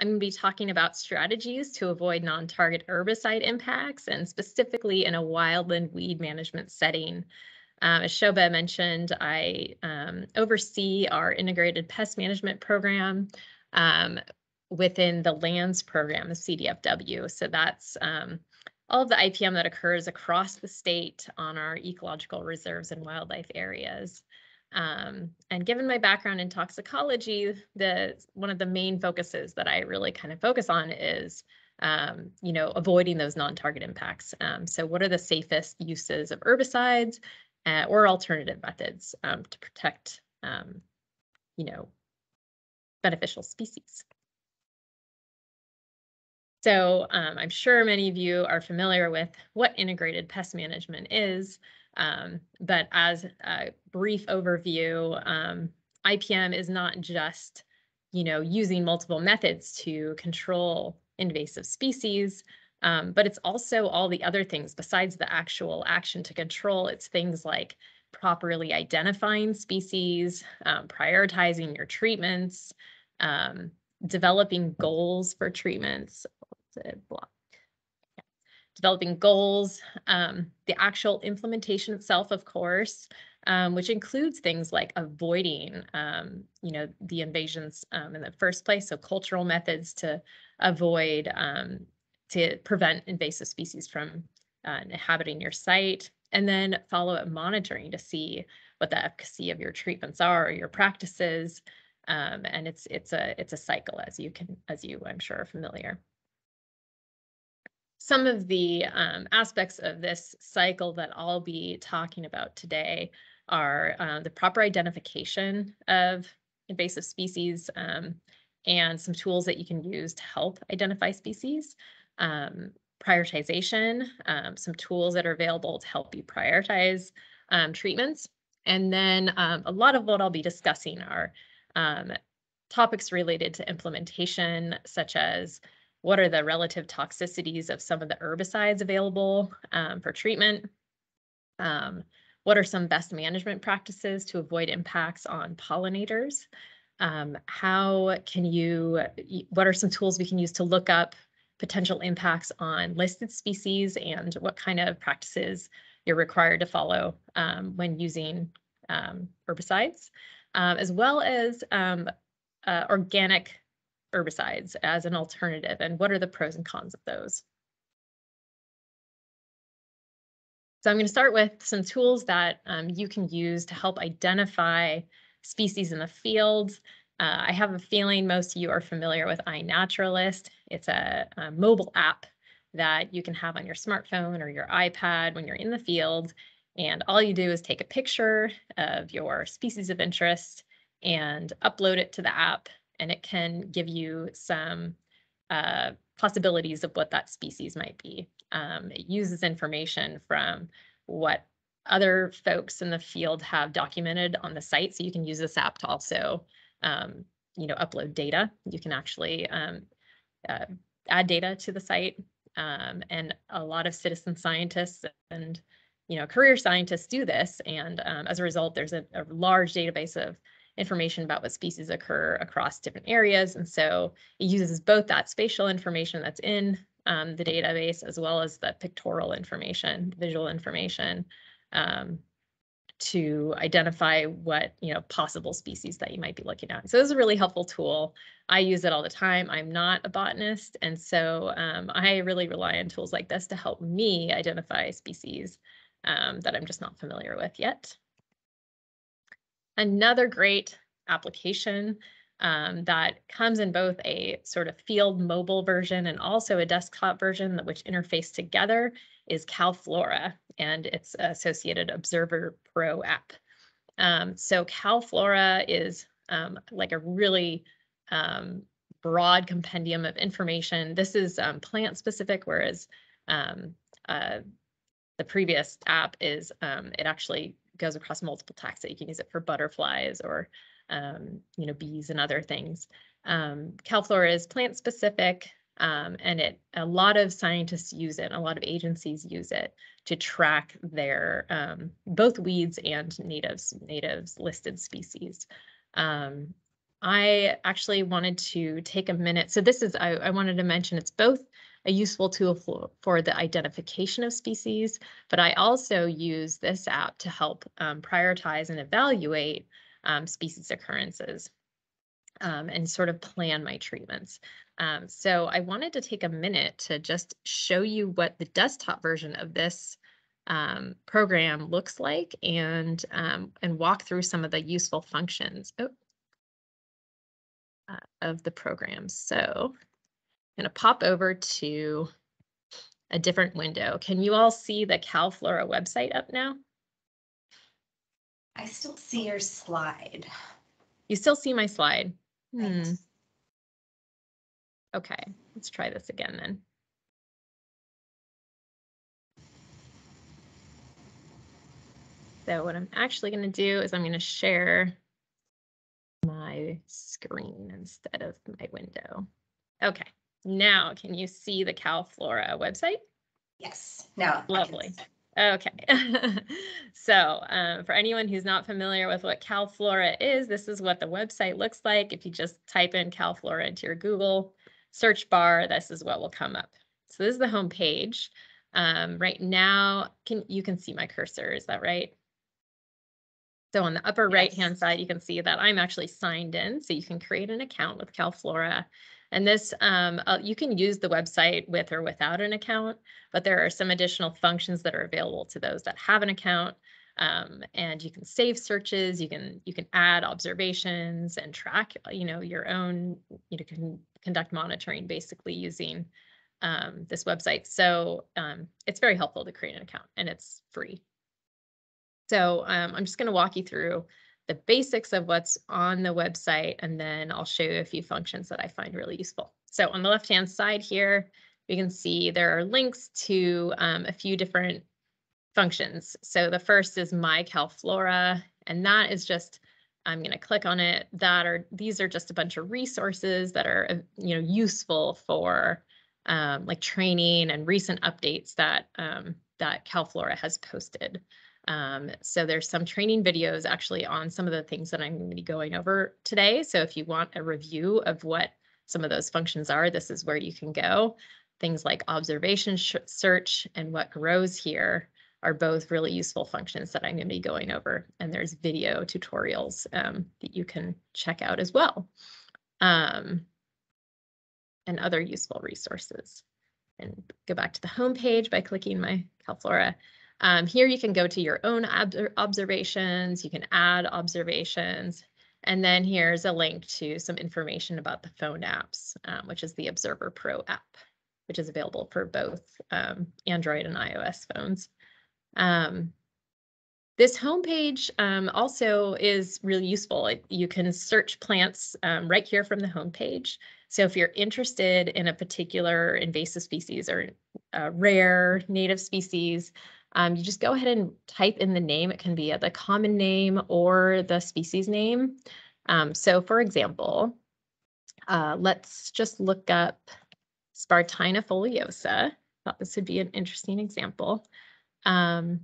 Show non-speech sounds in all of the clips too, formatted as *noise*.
I'm going to be talking about strategies to avoid non-target herbicide impacts and specifically in a wildland weed management setting. Um, as Shobha mentioned, I um, oversee our integrated pest management program um, within the LANDS program, the CDFW. So that's um, all of the IPM that occurs across the state on our ecological reserves and wildlife areas. Um, and given my background in toxicology, the one of the main focuses that I really kind of focus on is, um, you know, avoiding those non-target impacts. Um, so what are the safest uses of herbicides uh, or alternative methods um, to protect, um, you know, beneficial species? So um, I'm sure many of you are familiar with what integrated pest management is. Um, but as a brief overview, um, IPM is not just, you know, using multiple methods to control invasive species, um, but it's also all the other things besides the actual action to control. It's things like properly identifying species, um, prioritizing your treatments, um, developing goals for treatments, developing goals, um, the actual implementation itself, of course, um, which includes things like avoiding, um, you know, the invasions um, in the first place. So cultural methods to avoid, um, to prevent invasive species from uh, inhabiting your site, and then follow-up monitoring to see what the efficacy of your treatments are or your practices. Um, and it's it's a it's a cycle as you can as you I'm sure are familiar some of the um, aspects of this cycle that I'll be talking about today are uh, the proper identification of invasive species um, and some tools that you can use to help identify species, um, prioritization, um, some tools that are available to help you prioritize um, treatments. And then um, a lot of what I'll be discussing are topics related to implementation, such as what are the relative toxicities of some of the herbicides available um, for treatment? Um, what are some best management practices to avoid impacts on pollinators? Um, how can you, what are some tools we can use to look up potential impacts on listed species and what kind of practices you're required to follow um, when using um, herbicides, um, as well as uh, organic herbicides as an alternative and what are the pros and cons of those? So I'm going to start with some tools that um, you can use to help identify species in the field. Uh, I have a feeling most of you are familiar with iNaturalist. It's a, a mobile app that you can have on your smartphone or your iPad when you're in the field. And all you do is take a picture of your species of interest and upload it to the app and it can give you some uh, possibilities of what that species might be. Um, it uses information from what other folks in the field have documented on the site. So you can use this app to also, um, you know, upload data. You can actually um, uh, add data to the site. Um, and a lot of citizen scientists and, you know, career scientists do this. And um, as a result, there's a, a large database of information about what species occur across different areas. And so it uses both that spatial information that's in um, the database as well as the pictorial information, visual information um, to identify what you know possible species that you might be looking at. So this is a really helpful tool. I use it all the time. I'm not a botanist, and so um, I really rely on tools like this to help me identify species um, that I'm just not familiar with yet. Another great application um, that comes in both a sort of field mobile version and also a desktop version that which interface together is CalFlora and its associated Observer Pro app. Um, so CalFlora is um, like a really um, broad compendium of information. This is um, plant specific, whereas um, uh, the previous app is it actually goes across multiple taxa. You can use it for butterflies or, um, you know, bees and other things. Um, CalFlora is plant specific, um, and it a lot of scientists use it, a lot of agencies use it to track their um, both weeds and natives, natives listed species. Um, I actually wanted to take a minute. So this is, I, I wanted to mention it's both a useful tool for, for the identification of species, but I also use this app to help um, prioritize and evaluate um, species occurrences um, and sort of plan my treatments. Um, so I wanted to take a minute to just show you what the desktop version of this um, program looks like and um, and walk through some of the useful functions oh, uh, of the program. So going to pop over to a different window. Can you all see the CalFlora website up now? I still see your slide. You still see my slide? Hmm. Right. Okay, let's try this again then. So what I'm actually going to do is I'm going to share my screen instead of my window. Okay, now can you see the CalFlora website? Yes, now. Lovely. Okay. *laughs* so um, for anyone who's not familiar with what CalFlora is, this is what the website looks like. If you just type in CalFlora into your Google search bar, this is what will come up. So this is the home page. Um, right now, can you can see my cursor, is that right? So on the upper right hand side, you can see that I'm actually signed in. So you can create an account with CalFlora. And this, um, uh, you can use the website with or without an account, but there are some additional functions that are available to those that have an account. Um, and you can save searches, you can you can add observations and track, you know, your own, you know, can conduct monitoring basically using um, this website. So um, it's very helpful to create an account and it's free. So um, I'm just going to walk you through the basics of what's on the website, and then I'll show you a few functions that I find really useful. So on the left-hand side here, you can see there are links to um, a few different functions. So the first is My CalFlora, and that is just, I'm going to click on it. That are these are just a bunch of resources that are uh, you know useful for um, like training and recent updates that um, that CalFlora has posted. Um, so there's some training videos actually on some of the things that I'm going to be going over today. So if you want a review of what some of those functions are, this is where you can go. Things like observation search and what grows here are both really useful functions that I'm going to be going over. And there's video tutorials um, that you can check out as well. Um, and other useful resources. And go back to the home page by clicking my CalFlora. Um, here you can go to your own ob- observations, you can add observations, and then here's a link to some information about the phone apps, um, which is the Observer Pro app, which is available for both um, Android and iOS phones. Um, this homepage um, also is really useful. It- you can search plants um, right here from the homepage. So if you're interested in a particular invasive species or a rare native species, um, you just go ahead and type in the name. It can be the common name or the species name. Um, so for example, uh, let's just look up Spartina foliosa. Thought this would be an interesting example. Um,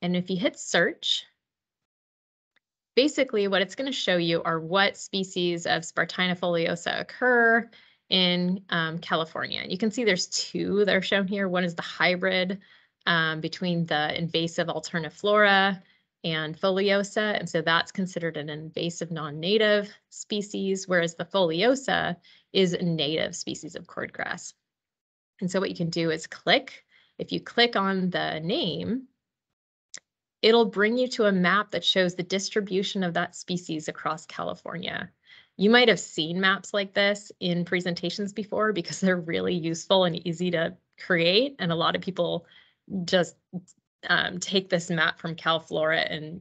and if you hit search, basically what it's going to show you are what species of Spartina foliosa occur in um, California. You can see there's two that are shown here. One is the hybrid um, between the invasive alterniflora and foliosa. And so that's considered an invasive non-native species, whereas the foliosa is a native species of cordgrass. And so what you can do is click. If you click on the name, it'll bring you to a map that shows the distribution of that species across California. You might have seen maps like this in presentations before because they're really useful and easy to create. And a lot of people just um, take this map from CalFlora and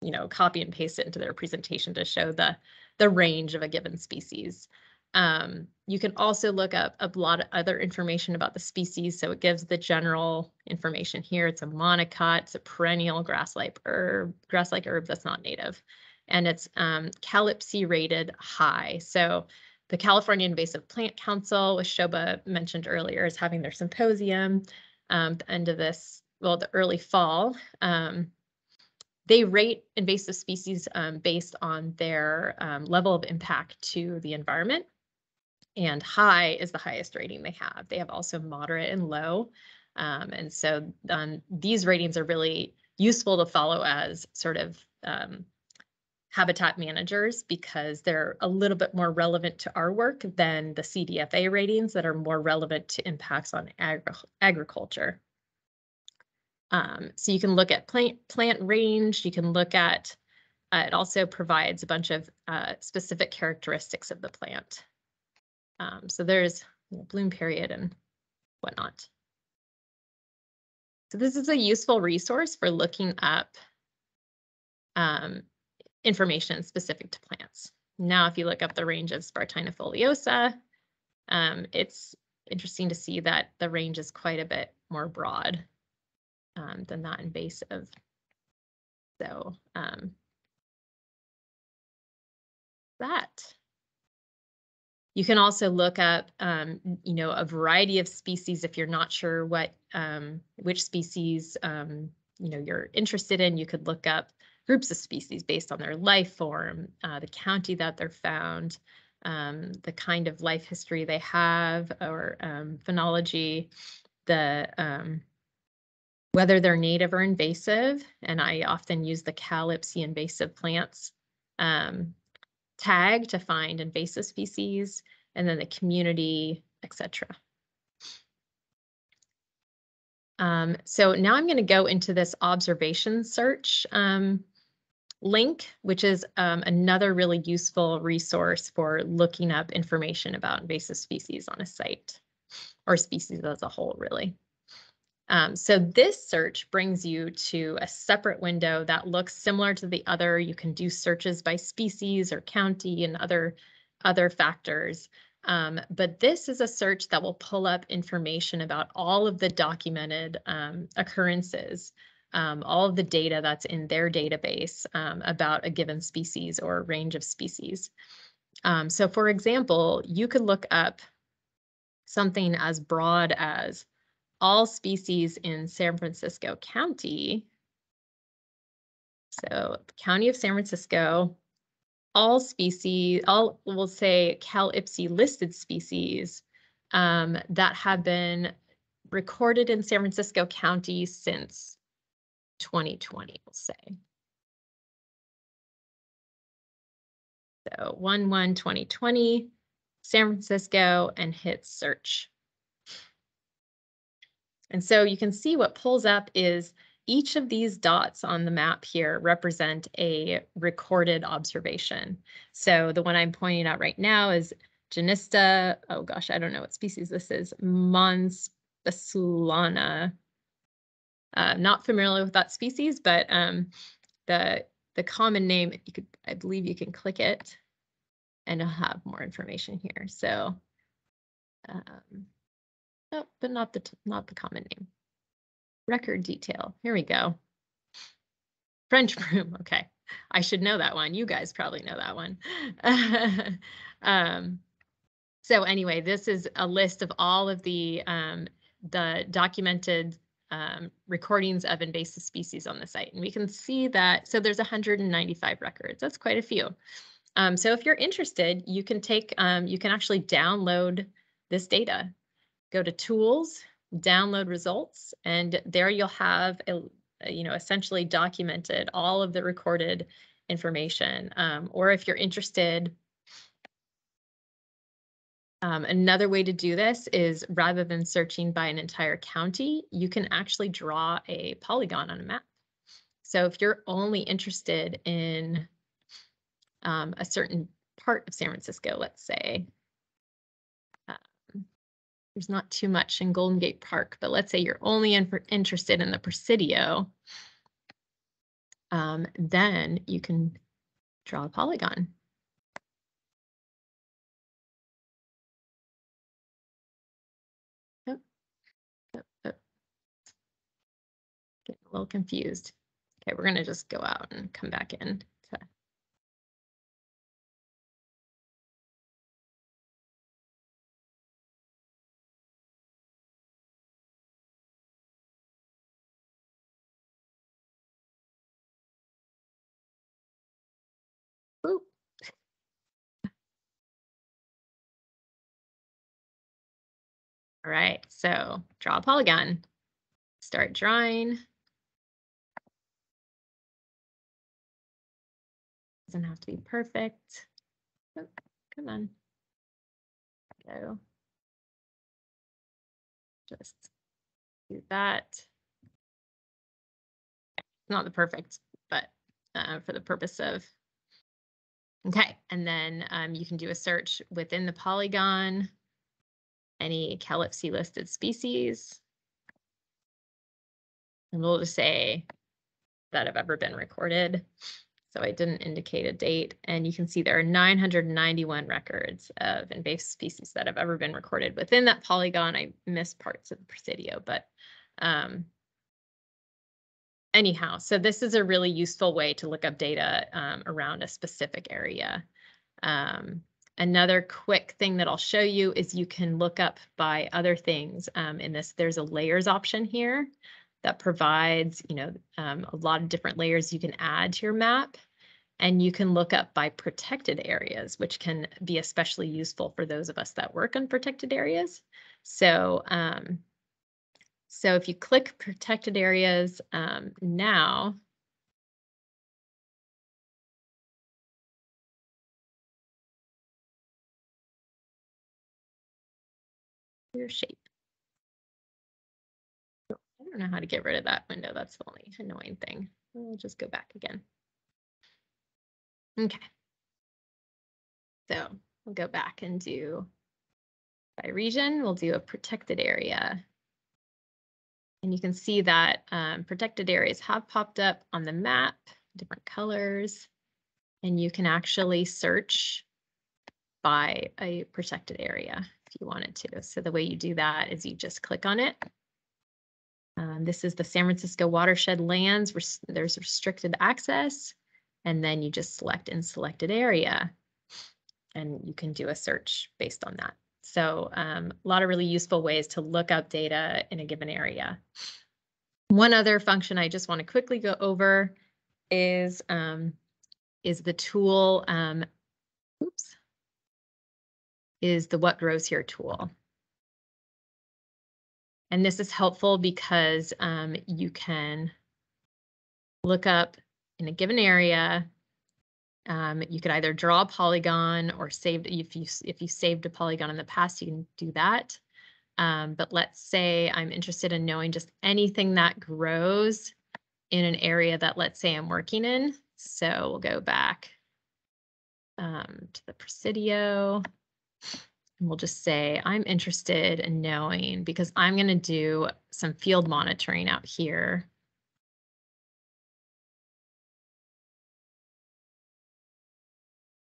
you know copy and paste it into their presentation to show the the range of a given species. Um, you can also look up a lot of other information about the species. So it gives the general information here. It's a monocot, it's a perennial grass-like herb, grass-like herb that's not native. And it's um, CalIPC rated high. So the California Invasive Plant Council, which Shoba mentioned earlier, is having their symposium um, the end of this, well, the early fall. Um, they rate invasive species um, based on their um, level of impact to the environment. And high is the highest rating they have. They have also moderate and low. Um, and so um, these ratings are really useful to follow as sort of habitat managers because they're a little bit more relevant to our work than the CDFA ratings that are more relevant to impacts on agri agriculture. Um, so you can look at plant, plant range, you can look at, uh, it also provides a bunch of uh, specific characteristics of the plant. Um, so there's you know, bloom period and whatnot. So this is a useful resource for looking up um, information specific to plants. Now, if you look up the range of Spartina foliosa, um, it's interesting to see that the range is quite a bit more broad um, than that invasive. So um, that. You can also look up, um, you know, a variety of species if you're not sure what um, which species um, you know you're interested in. You could look up groups of species based on their life form, uh, the county that they're found, um, the kind of life history they have, or um, phenology, the um, whether they're native or invasive. And I often use the Cal IPCEI invasive plants um, tag to find invasive species, and then the community, etc. Um, so now I'm going to go into this observation search um, link, which is um, another really useful resource for looking up information about invasive species on a site or species as a whole, really. Um, so this search brings you to a separate window that looks similar to the other. You can do searches by species or county and other, other factors. Um, but this is a search that will pull up information about all of the documented um, occurrences, um, all of the data that's in their database um, about a given species or range of species. Um, so for example, you could look up something as broad as all species in San Francisco County. So County of San Francisco, all species, all we'll say Cal IPCEI listed species um, that have been recorded in San Francisco County since 2020, we'll say. So 1-1-2020, San Francisco, and hit search. And so you can see what pulls up is each of these dots on the map here represent a recorded observation. So the one I'm pointing out right now is Genista, oh gosh, I don't know what species this is, Mons. Uh, not familiar with that species, but um, the the common name, you could, I believe you can click it and it'll have more information here. So um, Oh, but not the not the common name. Record detail. Here we go. French *laughs* broom. Okay. I should know that one. You guys probably know that one. *laughs* um, so anyway, this is a list of all of the um, the documented um, recordings of invasive species on the site. And we can see that, so there's 195 records. That's quite a few. Um, so if you're interested, you can take, um, you can actually download this data go to tools, download results, and there you'll have, a, you know, essentially documented all of the recorded information. Um, or if you're interested, um, another way to do this is rather than searching by an entire county, you can actually draw a polygon on a map. So if you're only interested in um, a certain part of San Francisco, let's say, there's not too much in Golden Gate Park, but let's say you're only in, interested in the Presidio, um, then you can draw a polygon. Oh, oh, oh. Getting a little confused. Okay, we're gonna just go out and come back in. All right, so draw a polygon. Start drawing. Doesn't have to be perfect. Oh, come on. Go. Just do that. Not the perfect, but uh, for the purpose of. Okay, and then um, you can do a search within the polygon. Any CalIPC listed species. And we'll just say that have ever been recorded. So I didn't indicate a date. And you can see there are 991 records of invasive species that have ever been recorded within that polygon. I missed parts of the Presidio, but um, anyhow, so this is a really useful way to look up data um, around a specific area. Um, another quick thing that I'll show you is you can look up by other things um, in this. There's a layers option here that provides, you know, um, a lot of different layers you can add to your map. And you can look up by protected areas, which can be especially useful for those of us that work on protected areas. So, um, so if you click protected areas um, now, your shape. I don't know how to get rid of that window. That's the only annoying thing. We'll just go back again. Okay. So we'll go back and do by region, we'll do a protected area. And you can see that um, protected areas have popped up on the map, different colors, and you can actually search by a protected area if you wanted to. So the way you do that is you just click on it um, this is the San Francisco watershed lands. Res there's restricted access, and then you just select in selected area, and you can do a search based on that. So um, a lot of really useful ways to look up data in a given area. One other function I just want to quickly go over is um, is the tool. Um, oops, is the what grows here tool. And this is helpful because um, you can look up in a given area. Um, you could either draw a polygon or save if you if you saved a polygon in the past, you can do that. Um, but let's say I'm interested in knowing just anything that grows in an area that let's say I'm working in. So we'll go back um, to the Presidio. And we'll just say, I'm interested in knowing because I'm going to do some field monitoring out here.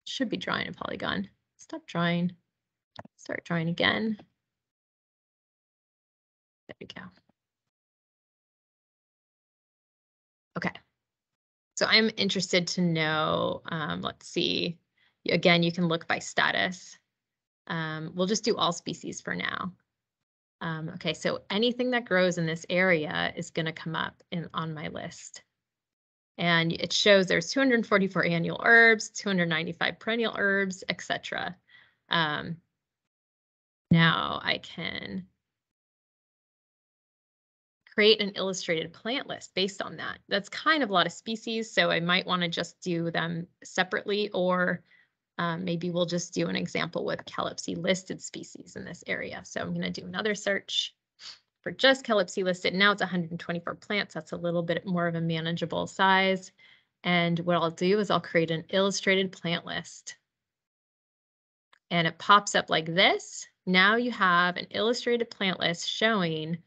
Should be drawing a polygon. Stop drawing. Start drawing again. There we go. Okay. So I'm interested to know, um, let's see, again, you can look by status. Um, we'll just do all species for now. Um, okay, so anything that grows in this area is going to come up in on my list. And it shows there's 244 annual herbs, 295 perennial herbs, etc. Um, now I can create an illustrated plant list based on that. That's kind of a lot of species, so I might want to just do them separately or um, maybe we'll just do an example with CalIPC listed species in this area. So I'm going to do another search for just CalIPC listed. Now it's 124 plants. That's a little bit more of a manageable size. And what I'll do is I'll create an illustrated plant list. And it pops up like this. Now you have an illustrated plant list showing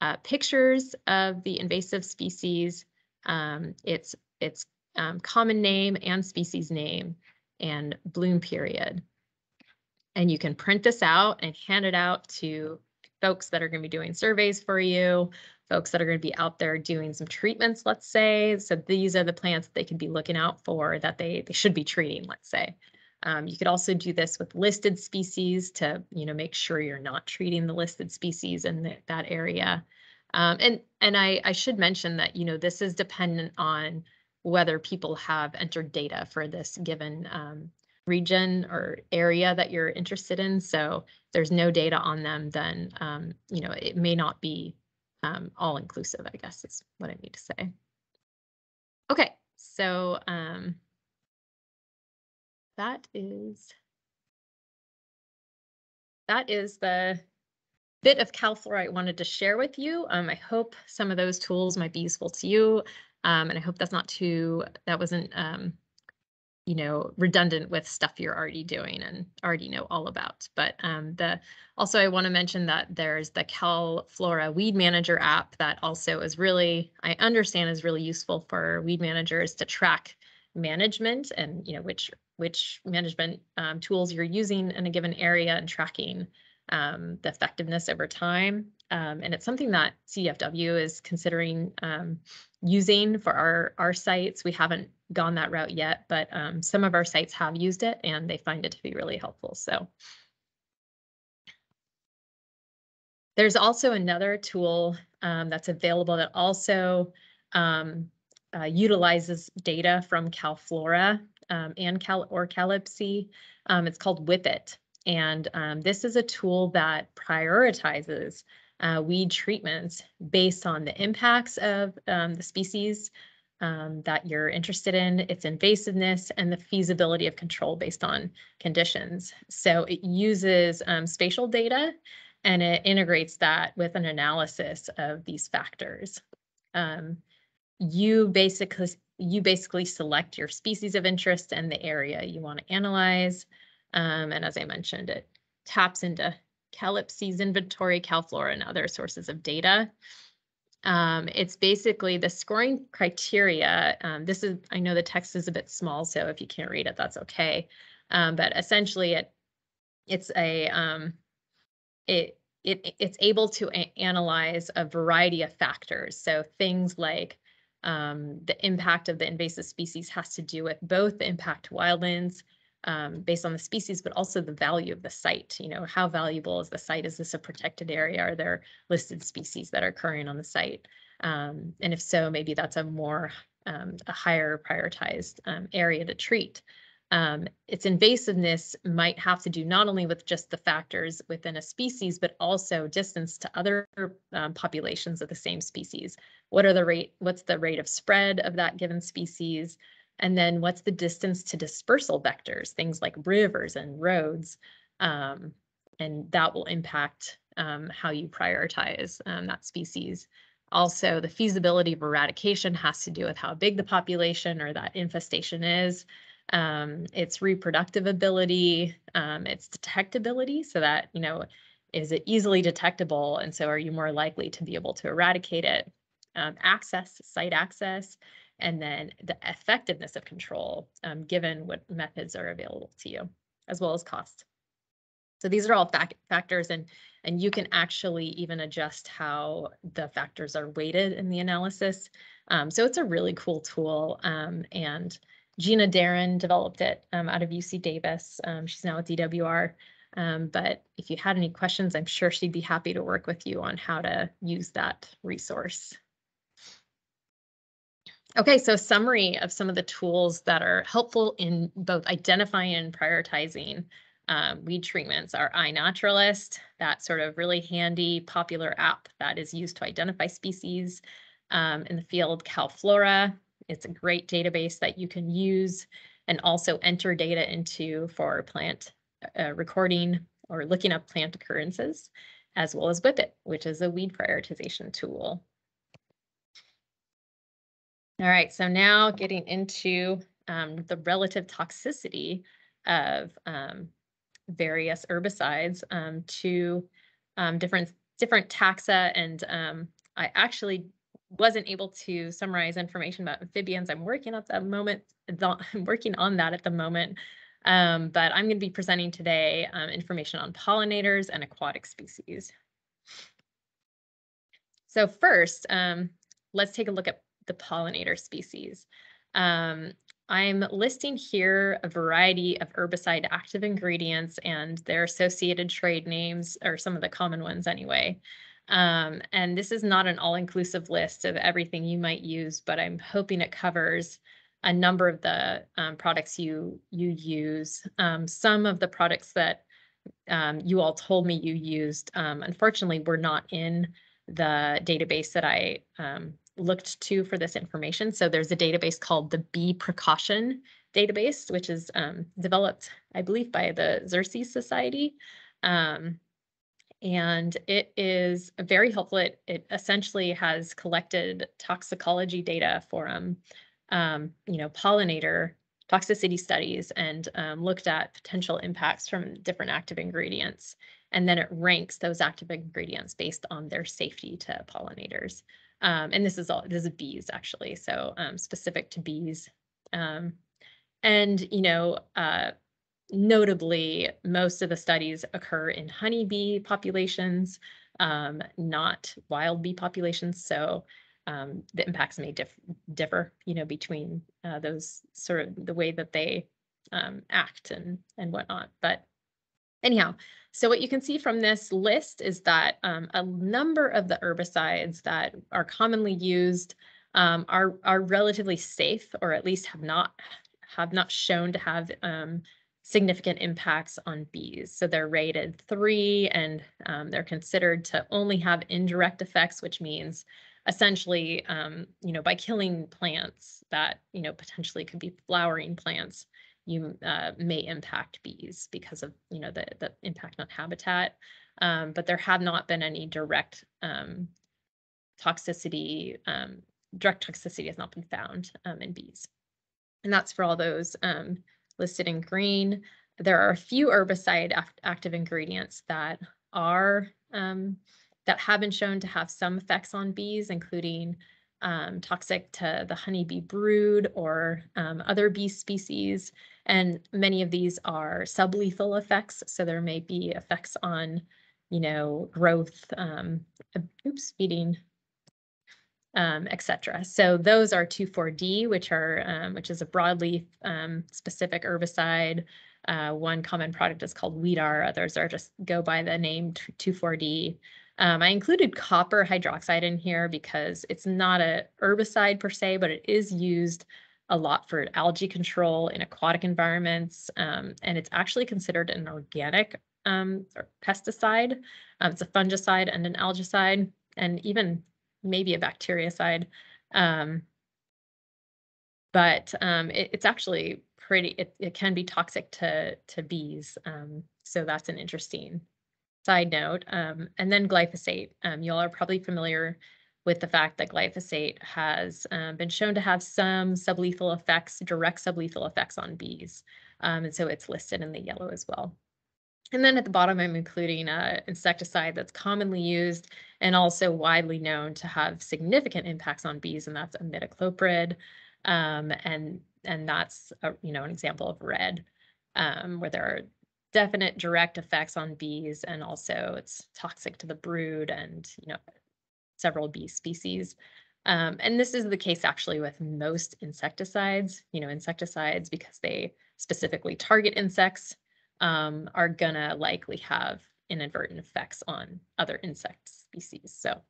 uh, pictures of the invasive species, um, its, its um, common name and species name, and bloom period. And you can print this out and hand it out to folks that are going to be doing surveys for you, folks that are going to be out there doing some treatments, let's say. So these are the plants that they could be looking out for that they, they should be treating, let's say. Um, you could also do this with listed species to, you know, make sure you're not treating the listed species in the, that area. Um, and and I, I should mention that, you know, this is dependent on whether people have entered data for this given um, region or area that you're interested in. So there's no data on them, then um, you know it may not be um, all inclusive. I guess is what I need to say. Okay, so um, that is that is the bit of CalFlora I wanted to share with you. Um, I hope some of those tools might be useful to you. Um, and I hope that's not too, that wasn't, um, you know, redundant with stuff you're already doing and already know all about. But um, the also I want to mention that there's the CalFlora Weed Manager app that also is really, I understand is really useful for weed managers to track management and, you know, which which management um, tools you're using in a given area and tracking um, the effectiveness over time. Um, and it's something that CFW is considering using for our, our sites. We haven't gone that route yet, but um, some of our sites have used it and they find it to be really helpful. So there's also another tool um, that's available that also uh, utilizes data from CalFlora um, and Cal or CalIPC. Um, it's called Whippet. And um, this is a tool that prioritizes uh, weed treatments based on the impacts of um, the species um, that you're interested in, its invasiveness, and the feasibility of control based on conditions. So it uses um, spatial data and it integrates that with an analysis of these factors. Um, you basically you basically select your species of interest and the area you want to analyze. Um, and as I mentioned, it taps into CalIPC's inventory, CalFlora, and other sources of data. Um, it's basically the scoring criteria. Um, this is, I know the text is a bit small, so if you can't read it, that's okay. Um, but essentially it, it's a, um, it, it, it's able to analyze a variety of factors. So things like um, the impact of the invasive species has to do with both the impact to wildlands um, based on the species, but also the value of the site. You know, how valuable is the site? Is this a protected area? Are there listed species that are occurring on the site? Um, and if so, maybe that's a more um, a higher prioritized um, area to treat. Um, its invasiveness might have to do not only with just the factors within a species, but also distance to other um, populations of the same species. What are the rate, what's the rate of spread of that given species? And then what's the distance to dispersal vectors, things like rivers and roads. Um, and that will impact um, how you prioritize um, that species. Also, the feasibility of eradication has to do with how big the population or that infestation is um, its reproductive ability, um, its detectability, so that, you know, is it easily detectable? And so are you more likely to be able to eradicate it? Um, access, site access, and then the effectiveness of control, um, given what methods are available to you, as well as cost. So these are all fac factors and and you can actually even adjust how the factors are weighted in the analysis. Um, so it's a really cool tool um, and Gina Darin developed it um, out of UC Davis. Um, she's now at DWR. Um, but if you had any questions, I'm sure she'd be happy to work with you on how to use that resource. Okay, so summary of some of the tools that are helpful in both identifying and prioritizing um, weed treatments are iNaturalist, that sort of really handy popular app that is used to identify species um, in the field, CalFlora, it's a great database that you can use and also enter data into for plant uh, recording or looking up plant occurrences, as well as Whippet, which is a weed prioritization tool. All right, so now getting into um, the relative toxicity of um, various herbicides um, to um, different different taxa, and um, I actually wasn't able to summarize information about amphibians. I'm working at the moment, *laughs* I'm working on that at the moment. Um, but I'm going to be presenting today information on pollinators and aquatic species. So first, let's take a look at the pollinator species. Um, I'm listing here a variety of herbicide active ingredients and their associated trade names, or some of the common ones anyway. Um, and this is not an all-inclusive list of everything you might use, but I'm hoping it covers a number of the um, products you you use. Um, some of the products that um, you all told me you used, um, unfortunately, were not in the database that I um, looked to for this information. So there's a database called the Bee Precaution database, which is um, developed, I believe, by the Xerces Society. Um, and it is very helpful. It, it essentially has collected toxicology data for um, you know, pollinator toxicity studies and um, looked at potential impacts from different active ingredients. And then it ranks those active ingredients based on their safety to pollinators. Um, and this is all, this is bees actually, so um, specific to bees. Um, and, you know, uh, notably, most of the studies occur in honeybee populations, um, not wild bee populations. So um, the impacts may diff differ, you know, between uh, those sort of the way that they um, act and and whatnot. But anyhow, so what you can see from this list is that um, a number of the herbicides that are commonly used um, are are relatively safe, or at least have not have not shown to have um, significant impacts on bees. So they're rated three, and um, they're considered to only have indirect effects, which means essentially, um, you know, by killing plants that, you know, potentially could be flowering plants, you uh, may impact bees because of, you know, the, the impact on habitat. Um, but there have not been any direct um, toxicity, um, direct toxicity has not been found um, in bees. And that's for all those um, listed in green. There are a few herbicide act active ingredients that are that have been shown to have some effects on bees, including um, toxic to the honeybee brood or um, other bee species. And many of these are sublethal effects. So there may be effects on, you know, growth, um, oops, feeding, um, etc. So those are 2,4-D, which are um, which is a broadleaf um, specific herbicide. Uh, one common product is called Weedar. Others are just go by the name 2,4-D. Um, I included copper hydroxide in here because it's not a herbicide per se, but it is used a lot for algae control in aquatic environments. Um, and it's actually considered an organic um, pesticide. Um, it's a fungicide and an algicide, and even maybe a bactericide. Um, but um, it, it's actually pretty, it, it can be toxic to, to bees. so that's an interesting side note. And then glyphosate. Um, y'all are probably familiar with the fact that glyphosate has um, been shown to have some sublethal effects, direct sublethal effects on bees. Um, and so it's listed in the yellow as well. And then at the bottom, I'm including an insecticide that's commonly used and also widely known to have significant impacts on bees, and that's imidacloprid. Um, and and that's a, you know an example of red, um, where there are definite direct effects on bees and also it's toxic to the brood and you know several bee species. Um, and this is the case actually with most insecticides you know insecticides because they specifically target insects um, are gonna likely have inadvertent effects on other insect species so.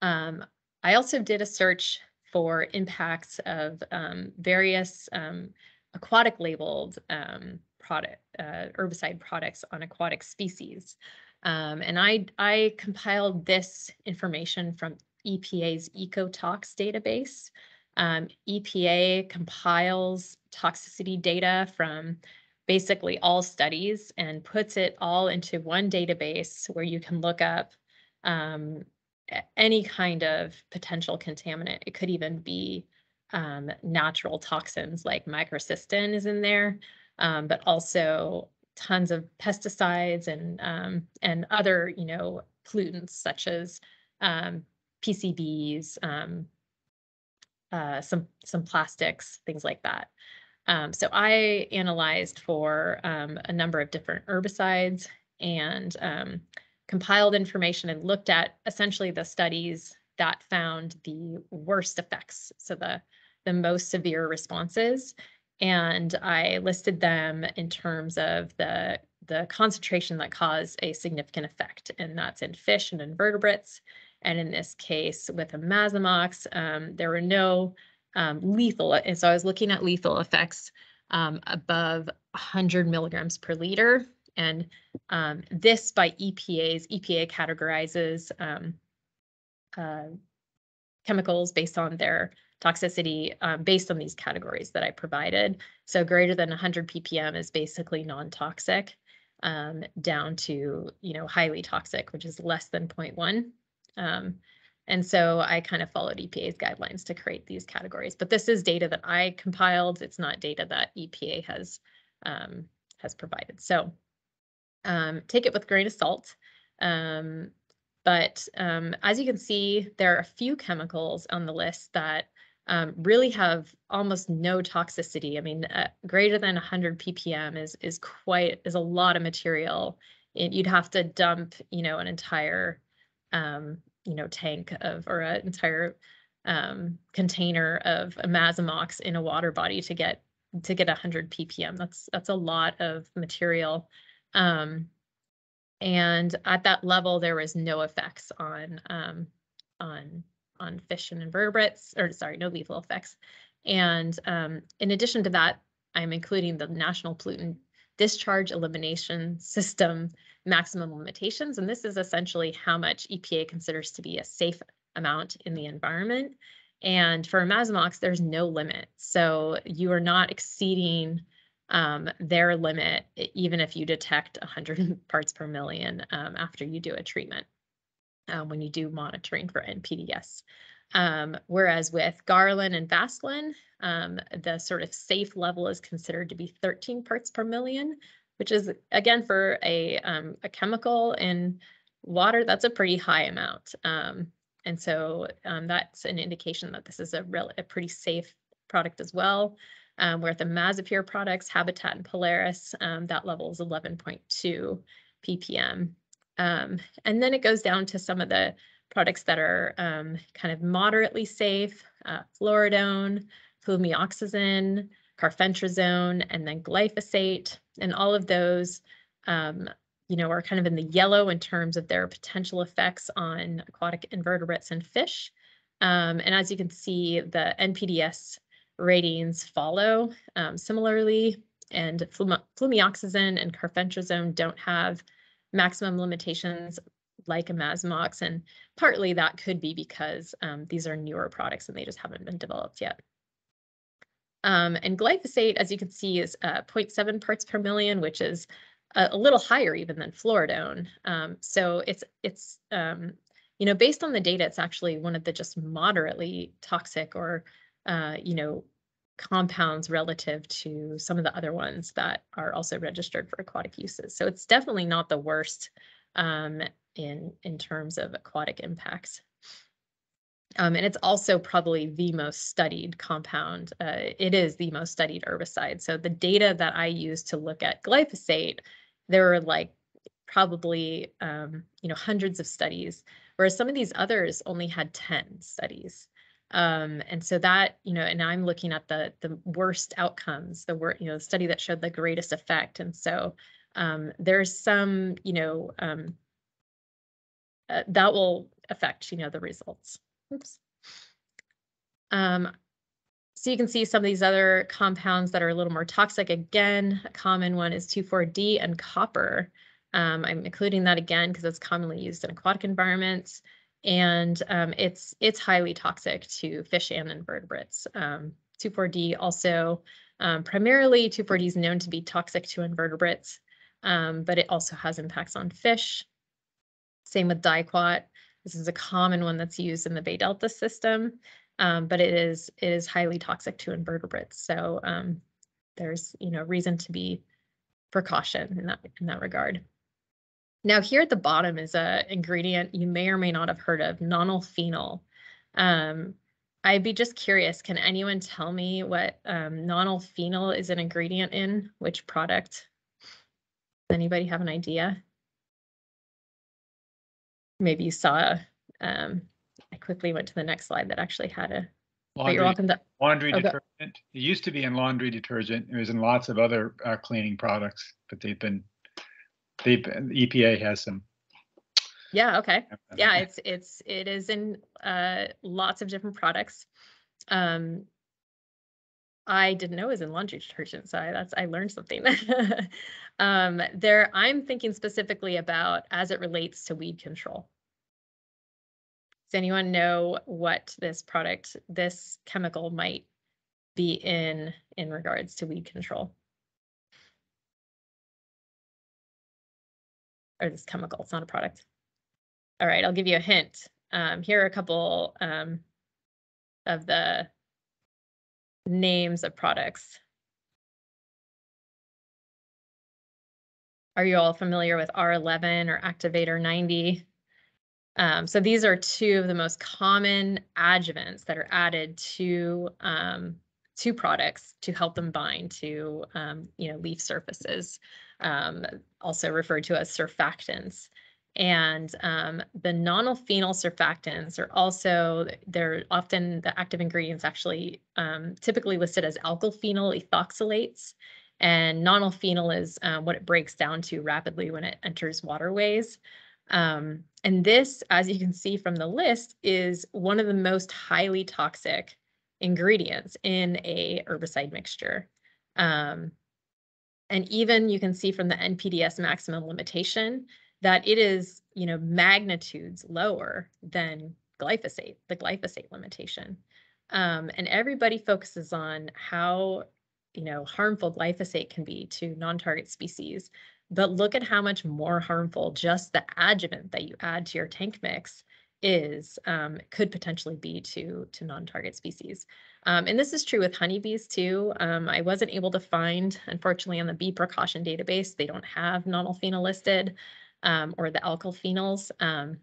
Um, I also did a search for impacts of um, various um, aquatic labeled um, product uh, herbicide products on aquatic species. Um, and I, I compiled this information from EPA's EcoTox database. Um, EPA compiles toxicity data from basically all studies and puts it all into one database where you can look up um, any kind of potential contaminant. It could even be um, natural toxins like microcystin is in there, um, but also tons of pesticides and um, and other you know pollutants such as um, PCBs, um, uh, some some plastics, things like that. Um, so I analyzed for a number of different herbicides and compiled information and looked at essentially the studies that found the worst effects, so the, the most severe responses. And I listed them in terms of the the concentration that cause a significant effect, and that's in fish and invertebrates. And in this case, with imazamox, um, there were no um, lethal, and so I was looking at lethal effects um, above 100 milligrams per liter. And um, this by EPA's, EPA categorizes um, uh, chemicals based on their toxicity um, based on these categories that I provided. So greater than 100 ppm is basically non-toxic um, down to, you know, highly toxic, which is less than 0.1. Um, and so I kind of followed EPA's guidelines to create these categories. But this is data that I compiled. It's not data that EPA has um, has provided. So um, take it with grain of salt. Um, but um, as you can see, there are a few chemicals on the list that um, really have almost no toxicity. I mean, uh, greater than 100 ppm is is quite is a lot of material. It, you'd have to dump, you know, an entire, um, you know, tank of or an entire um, container of imazamox in a water body to get to get 100 ppm. That's that's a lot of material. Um, and at that level, there was no effects on um, on on fish and invertebrates, or sorry, no lethal effects. And um, in addition to that, I'm including the National Pollutant Discharge Elimination System maximum limitations. And this is essentially how much EPA considers to be a safe amount in the environment. And for imazamox, there's no limit. So you are not exceeding um, their limit, even if you detect 100 *laughs* parts per million um, after you do a treatment uh, when you do monitoring for NPDS. Um, whereas with Garlon and Vastlan, um, the sort of safe level is considered to be 13 parts per million, which is again for a, um, a chemical in water, that's a pretty high amount. Um, and so um, that's an indication that this is a, real, a pretty safe product as well. Um, where the imazapyr products, Habitat and Polaris, that level is 11.2 ppm. Um, and then it goes down to some of the products that are um, kind of moderately safe, uh, fluridone, flumioxazin, carfentrazone, and then glyphosate. And all of those, um, you know, are kind of in the yellow in terms of their potential effects on aquatic invertebrates and fish. Um, and as you can see, the NPDS ratings follow um, similarly, and flumioxazin and carfentrazone don't have maximum limitations like imazamox, and partly that could be because um, these are newer products and they just haven't been developed yet. Um, and glyphosate, as you can see, is uh, 0.7 parts per million, which is a, a little higher even than fluridone. Um, so it's it's um, you know based on the data, it's actually one of the just moderately toxic or uh, you know compounds relative to some of the other ones that are also registered for aquatic uses. So it's definitely not the worst um, in, in terms of aquatic impacts. Um, and it's also probably the most studied compound. Uh, it is the most studied herbicide. So the data that I use to look at glyphosate, there are like probably um, you know hundreds of studies, whereas some of these others only had 10 studies. Um, and so that, you know, and I'm looking at the the worst outcomes, the work, you know, the study that showed the greatest effect. And so um, there's some, you know, um, uh, that will affect, you know, the results. Oops. Um, so you can see some of these other compounds that are a little more toxic. Again, a common one is 2,4-D and copper. Um, I'm including that again because it's commonly used in aquatic environments and um, it's it's highly toxic to fish and invertebrates. Um, 2,4-D also um, primarily 2,4-D is known to be toxic to invertebrates, um, but it also has impacts on fish. Same with diquat. This is a common one that's used in the Bay Delta system, um, but it is it is highly toxic to invertebrates. So um, there's you know reason to be precaution in that in that regard. Now here at the bottom is a ingredient you may or may not have heard of, nonylphenol. Um, I'd be just curious, can anyone tell me what um, nonylphenol is an ingredient in? Which product? Does anybody have an idea? Maybe you saw, um, I quickly went to the next slide that actually had a, but you're Laundry, welcome to, laundry Okay. detergent. It used to be in laundry detergent. It was in lots of other uh, cleaning products, but they've been the EPA has some. Yeah, okay. Yeah, it's it's it is in uh lots of different products. Um I didn't know it was in laundry detergent, so I, that's I learned something. *laughs* um there I'm thinking specifically about as it relates to weed control. Does anyone know what this product, this chemical might be in in regards to weed control? Or this chemical, it's not a product. All right, I'll give you a hint. Um, here are a couple um, of the names of products. Are you all familiar with R11 or Activator 90? Um, so these are two of the most common adjuvants that are added to um, to products to help them bind to um, you know leaf surfaces, um, also referred to as surfactants. And um, the nonylphenol surfactants are also, they're often the active ingredients actually um, typically listed as alkyl phenol ethoxylates. And nonylphenol is uh, what it breaks down to rapidly when it enters waterways. Um, and this, as you can see from the list, is one of the most highly toxic ingredients in a herbicide mixture. Um, and even you can see from the NPDS maximum limitation, that it is, you know, magnitudes lower than glyphosate, the glyphosate limitation. Um, and everybody focuses on how, you know, harmful glyphosate can be to non-target species. But look at how much more harmful just the adjuvant that you add to your tank mix is um, could potentially be to to non-target species. Um, and this is true with honeybees too. Um, I wasn't able to find, unfortunately, on the bee precaution database, they don't have nonylphenol listed um, or the alkyl phenols. Um,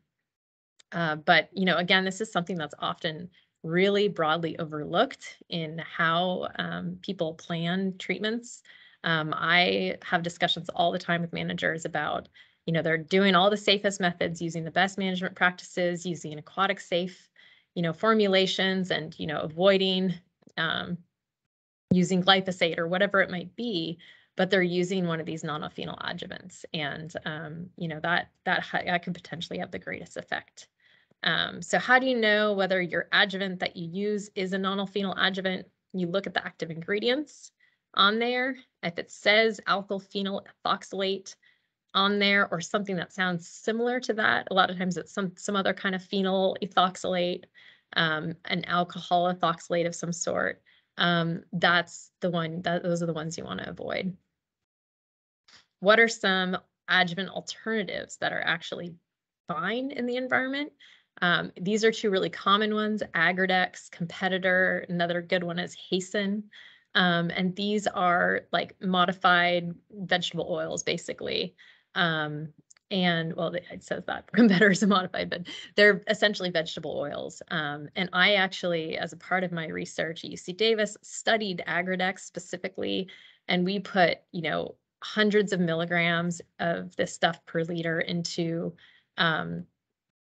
uh, but, you know, again, this is something that's often really broadly overlooked in how um, people plan treatments. I have discussions all the time with managers about, you know, they're doing all the safest methods, using the best management practices, using aquatic safe, you know, formulations and, you know, avoiding um, using glyphosate or whatever it might be but they're using one of these nonylphenol adjuvants, and um, you know that that that could potentially have the greatest effect. Um, so how do you know whether your adjuvant that you use is a nonylphenol adjuvant? You look at the active ingredients on there. If it says alkyl phenol ethoxylate on there or something that sounds similar to that, a lot of times it's some some other kind of phenol ethoxylate, um, an alcohol ethoxylate of some sort. Um, that's the one that those are the ones you want to avoid what are some adjuvant alternatives that are actually fine in the environment? Um, these are two really common ones, Agri-Dex, competitor, another good one is Hasten. Um, and these are like modified vegetable oils, basically. Um, and well, it says that competitor is modified, but they're essentially vegetable oils. Um, and I actually, as a part of my research at UC Davis, studied Agri-Dex specifically, and we put, you know, hundreds of milligrams of this stuff per liter into um,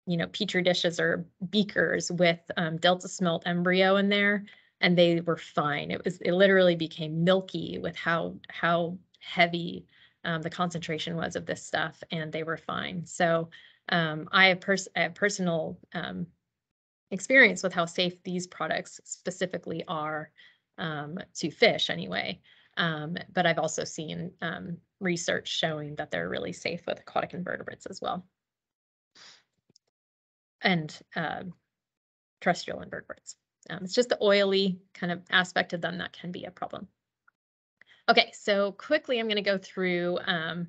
you know petri dishes or beakers with um, delta smelt embryo in there and they were fine it was it literally became milky with how how heavy um, the concentration was of this stuff and they were fine so um, I, have pers- I have personal um, experience with how safe these products specifically are um, to fish anyway um, but I've also seen um, research showing that they're really safe with aquatic invertebrates as well. And uh, terrestrial invertebrates. It's just the oily kind of aspect of them that can be a problem. Okay, so quickly I'm going to go through um,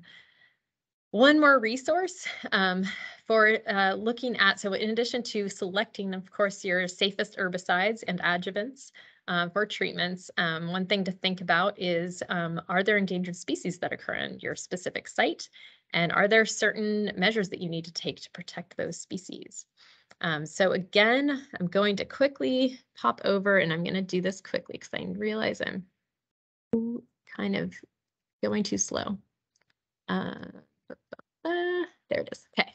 one more resource um, for uh, looking at, so in addition to selecting, of course, your safest herbicides and adjuvants, uh, for treatments, um, one thing to think about is, um, are there endangered species that occur in your specific site? And are there certain measures that you need to take to protect those species? Um, so again, I'm going to quickly pop over and I'm going to do this quickly because I realize I'm kind of going too slow. Uh, there it is. Okay.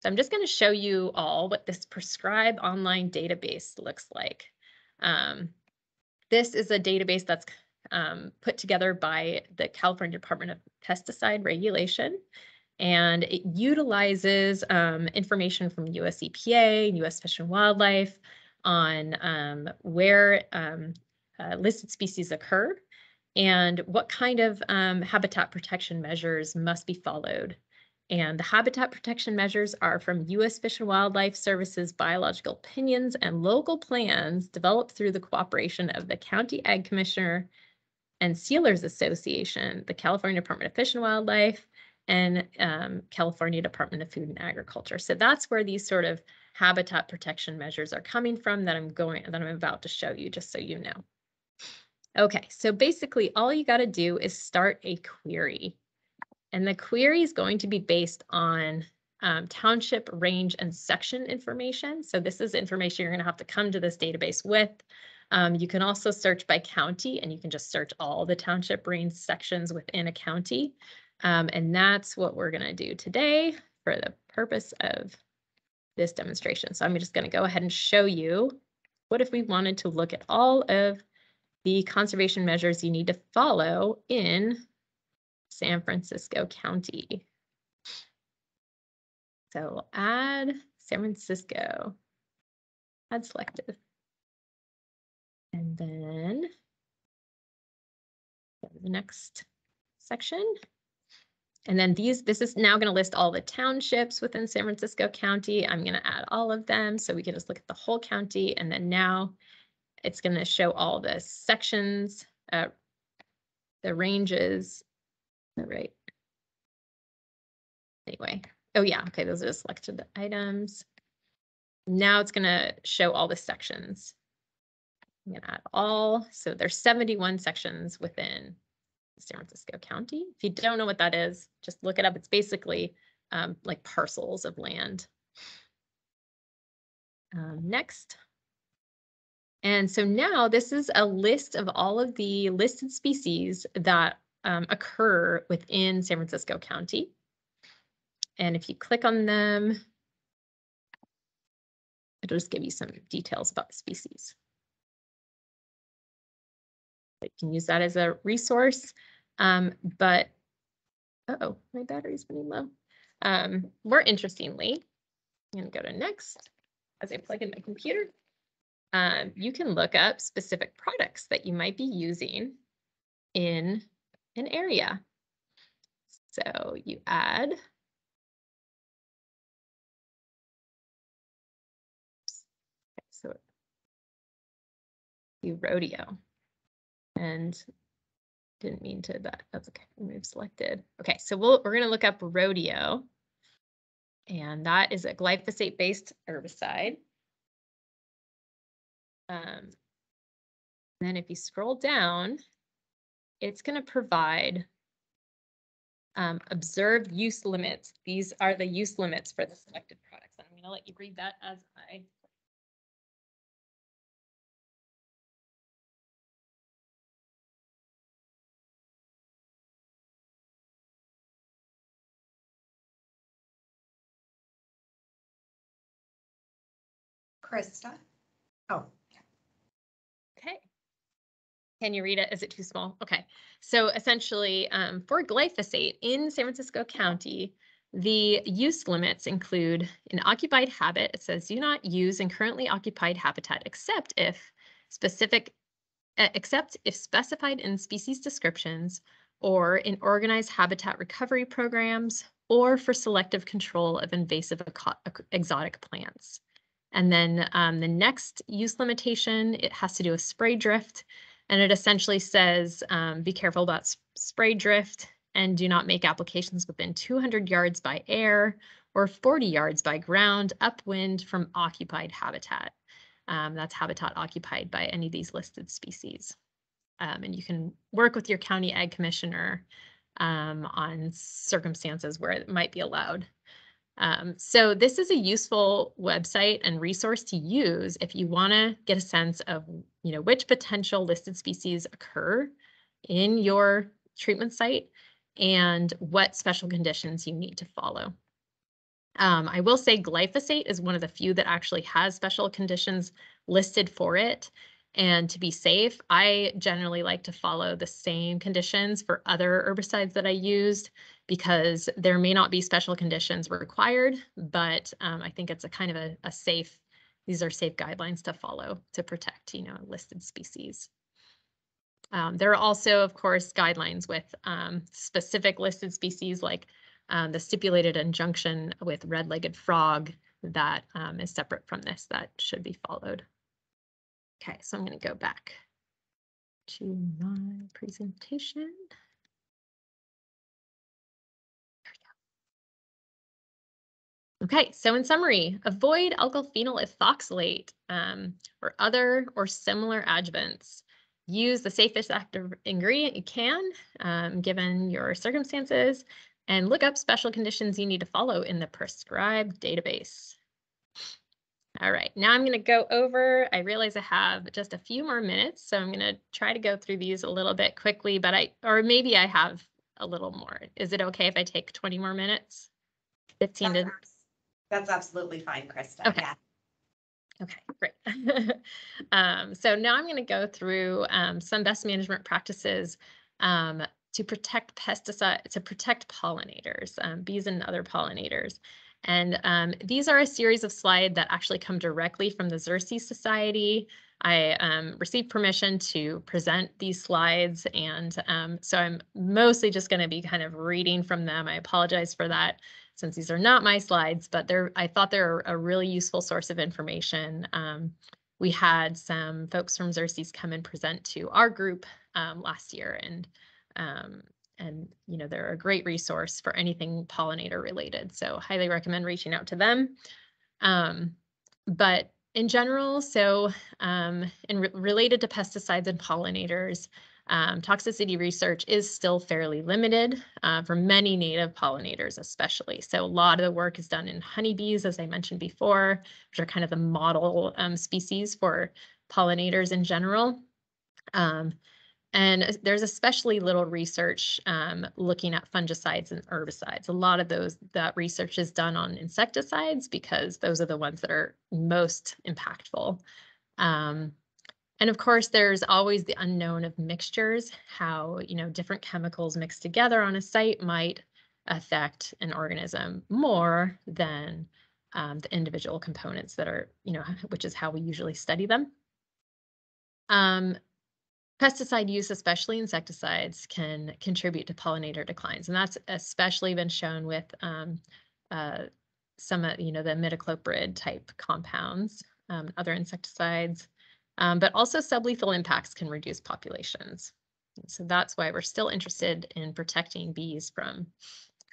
So I'm just going to show you all what this prescribed online database looks like. Um, this is a database that's um, put together by the California Department of Pesticide Regulation. And it utilizes um, information from US EPA, and US Fish and Wildlife on um, where um, uh, listed species occur and what kind of um, habitat protection measures must be followed. And the habitat protection measures are from U.S. Fish and Wildlife Services biological opinions and local plans developed through the cooperation of the County Ag Commissioner and Sealers Association, the California Department of Fish and Wildlife, and um, California Department of Food and Agriculture. So that's where these sort of habitat protection measures are coming from that I'm going that I'm about to show you, just so you know. Okay, so basically all you got to do is start a query. And the query is going to be based on um, township range and section information. So this is information you're going to have to come to this database with. Um, you can also search by county and you can just search all the township range sections within a county. Um, and that's what we're going to do today for the purpose of this demonstration. So I'm just going to go ahead and show you what if we wanted to look at all of the conservation measures you need to follow in San Francisco County. So we'll add San Francisco, add selected. And then the next section. And then these, this is now going to list all the townships within San Francisco County. I'm going to add all of them so we can just look at the whole county. And then now it's going to show all the sections, uh, the ranges, right? Anyway, oh yeah, okay, those are the selected items. Now it's going to show all the sections. I'm going to add all, so there's 71 sections within San Francisco County. If you don't know what that is, just look it up. It's basically um, like parcels of land. Um, next. And so now this is a list of all of the listed species that um, occur within San Francisco County. And if you click on them, it'll just give you some details about the species. You can use that as a resource, um, but, uh oh my battery's running low. Um, more interestingly, I'm gonna go to next as I plug in my computer um, you can look up specific products that you might be using in an area. So you add so you rodeo. And didn't mean to that that's okay. Remove selected. Okay so we'll, we're going to look up rodeo. And that is a glyphosate based herbicide um, then if you scroll down, it's going to provide um, observed use limits. These are the use limits for the selected products. And I'm going to let you read that as I Krista. Oh. Can you read it? Is it too small? Okay. So essentially, um, for glyphosate in San Francisco County, the use limits include an occupied habit. It says do not use in currently occupied habitat except if specific, except if specified in species descriptions or in organized habitat recovery programs or for selective control of invasive exotic plants. And then um, the next use limitation, it has to do with spray drift. And it essentially says, um, be careful about spray drift and do not make applications within 200 yards by air or 40 yards by ground upwind from occupied habitat. Um, that's habitat occupied by any of these listed species. Um, and you can work with your county ag commissioner um, on circumstances where it might be allowed. Um, so this is a useful website and resource to use if you want to get a sense of, you know, which potential listed species occur in your treatment site and what special conditions you need to follow. Um, I will say glyphosate is one of the few that actually has special conditions listed for it. And to be safe, I generally like to follow the same conditions for other herbicides that I used because there may not be special conditions required, but um, I think it's a kind of a, a safe, these are safe guidelines to follow to protect, you know, listed species. Um, there are also, of course, guidelines with um, specific listed species like um, the stipulated injunction with red-legged frog that um, is separate from this that should be followed. Okay, so I'm going to go back to my presentation. Okay, so in summary, avoid alkyl phenol ethoxylate um, or other or similar adjuvants use the safest active ingredient you can, um, given your circumstances, and look up special conditions you need to follow in the prescribed database. All right, now I'm going to go over, I realize I have just a few more minutes, so I'm going to try to go through these a little bit quickly, but I, or maybe I have a little more. Is it okay if I take 20 more minutes? 15 to, That's that's absolutely fine, Krista. Okay. Yeah. Okay, great. *laughs* um, so now I'm going to go through um, some best management practices um, to protect pesticide to protect pollinators, um, bees and other pollinators. And um, these are a series of slides that actually come directly from the Xerces Society. I um, received permission to present these slides, and um, so I'm mostly just going to be kind of reading from them. I apologize for that since these are not my slides, but they're I thought they're a really useful source of information. Um, we had some folks from Xerces come and present to our group um, last year, and um, and you know they're a great resource for anything pollinator related. So highly recommend reaching out to them. Um, but in general, so um, re related to pesticides and pollinators, um, toxicity research is still fairly limited uh, for many native pollinators, especially. So a lot of the work is done in honeybees, as I mentioned before, which are kind of the model um, species for pollinators in general. And there's especially little research um, looking at fungicides and herbicides. A lot of those that research is done on insecticides because those are the ones that are most impactful. Um, and of course, there's always the unknown of mixtures, how you know different chemicals mixed together on a site might affect an organism more than um, the individual components that are, you know, which is how we usually study them. Um, pesticide use, especially insecticides, can contribute to pollinator declines, and that's especially been shown with um, uh, some, you know, the imidacloprid type compounds, um, other insecticides. Um, but also sublethal impacts can reduce populations. So that's why we're still interested in protecting bees from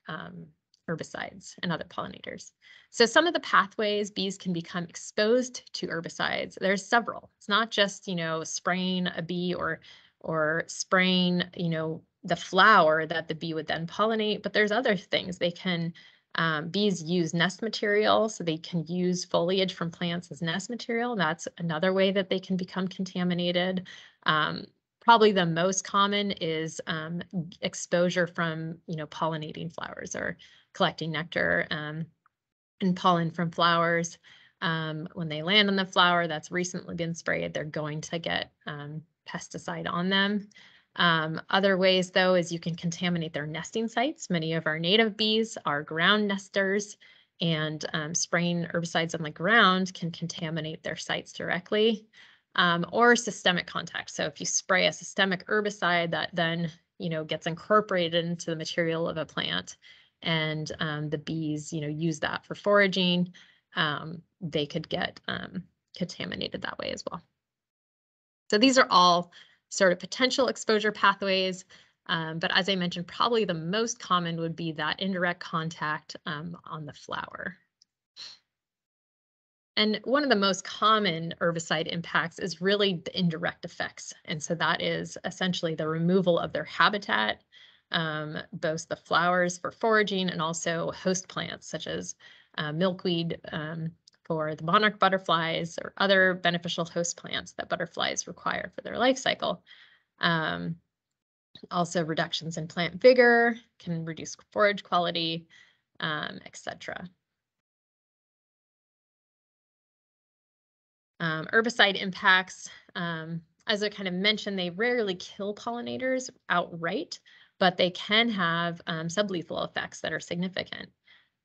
um, herbicides and other pollinators. So some of the pathways bees can become exposed to herbicides, there's several. It's not just, you know, spraying a bee or or spraying, you know, the flower that the bee would then pollinate, but there's other things. They can um, bees use nest material, so they can use foliage from plants as nest material. That's another way that they can become contaminated. Um, probably the most common is um, exposure from, you know, pollinating flowers or collecting nectar um, and pollen from flowers. Um, when they land on the flower that's recently been sprayed, they're going to get um, pesticide on them. Um, other ways, though, is you can contaminate their nesting sites. Many of our native bees are ground nesters, and um, spraying herbicides on the ground can contaminate their sites directly. Um, or systemic contact. So if you spray a systemic herbicide that then you know gets incorporated into the material of a plant, and um, the bees you know use that for foraging, um, they could get um, contaminated that way as well. So these are all sort of potential exposure pathways. Um, but as I mentioned, probably the most common would be that indirect contact um, on the flower. And one of the most common herbicide impacts is really the indirect effects. And so that is essentially the removal of their habitat, um, both the flowers for foraging and also host plants such as uh, milkweed, um, for the monarch butterflies or other beneficial host plants that butterflies require for their life cycle. Um, also reductions in plant vigor can reduce forage quality, um, etc. Um, herbicide impacts um, as I kind of mentioned, they rarely kill pollinators outright, but they can have um, sublethal effects that are significant.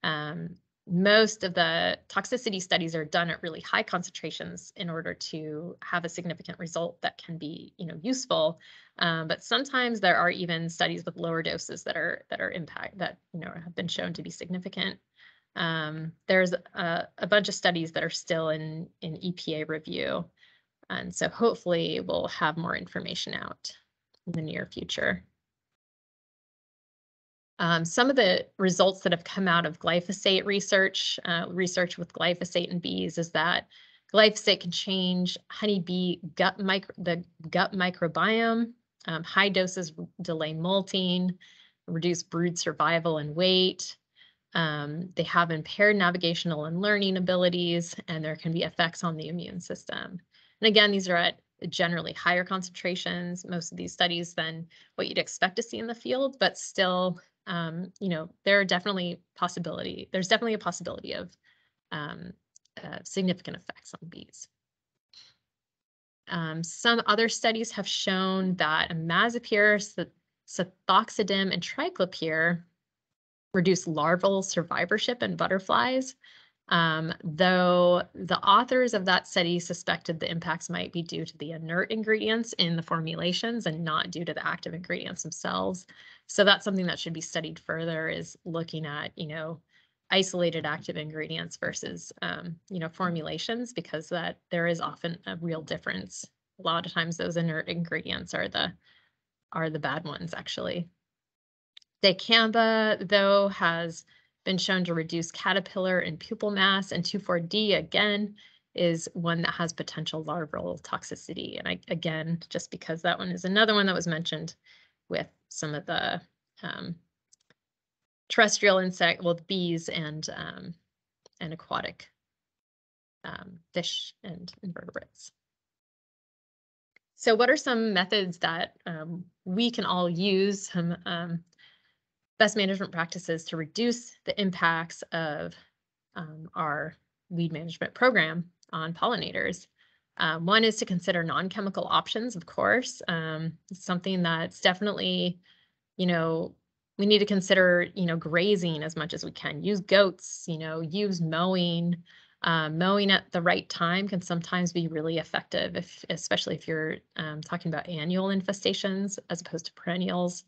Um, most of the toxicity studies are done at really high concentrations in order to have a significant result that can be, you know, useful. Um, but sometimes there are even studies with lower doses that are that are impact that you know have been shown to be significant. Um, there's a, a bunch of studies that are still in in EPA review, and so hopefully we'll have more information out in the near future. Um, some of the results that have come out of glyphosate research, uh, research with glyphosate and bees, is that glyphosate can change honeybee gut micro the gut microbiome. Um, high doses delay molting, reduce brood survival and weight. Um, they have impaired navigational and learning abilities, and there can be effects on the immune system. And again, these are at generally higher concentrations, most of these studies than what you'd expect to see in the field, but still um, you know, there are definitely possibility, there's definitely a possibility of um, uh, significant effects on bees. Um, some other studies have shown that imazapyr, sethoxydim, and triclopyr reduce larval survivorship in butterflies, um, though the authors of that study suspected the impacts might be due to the inert ingredients in the formulations and not due to the active ingredients themselves. So that's something that should be studied further is looking at, you know, isolated active ingredients versus, um, you know, formulations because that there is often a real difference. A lot of times those inert ingredients are the are the bad ones actually. Dicamba, though, has been shown to reduce caterpillar and pupal mass, and 2,4-D again is one that has potential larval toxicity. And I, again, just because that one is another one that was mentioned with some of the um, terrestrial insect, well, bees and um, and aquatic um, fish and invertebrates. So what are some methods that um, we can all use, some um, best management practices to reduce the impacts of um, our weed management program on pollinators? Um, one is to consider non-chemical options, of course. Um, something that's definitely, you know, we need to consider, you know, grazing as much as we can. Use goats, you know, use mowing. Um, mowing at the right time can sometimes be really effective, if especially if you're um, talking about annual infestations as opposed to perennials.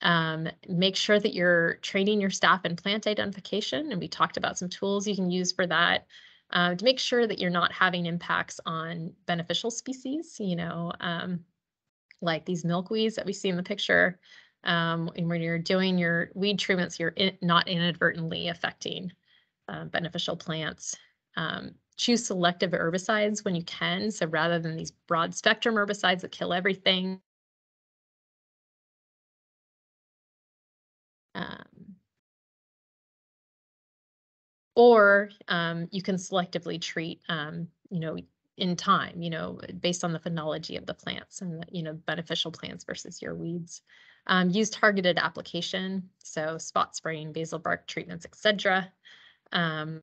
Um, make sure that you're training your staff in plant identification, and we talked about some tools you can use for that uh, to make sure that you're not having impacts on beneficial species, you know, um, like these milkweeds that we see in the picture. Um, and when you're doing your weed treatments, you're in, not inadvertently affecting uh, beneficial plants. Um, choose selective herbicides when you can. So rather than these broad spectrum herbicides that kill everything, or um, you can selectively treat, um, you know, in time, you know, based on the phenology of the plants and you know, beneficial plants versus your weeds. Um, use targeted application, so spot spraying, basal bark treatments, etc. Um,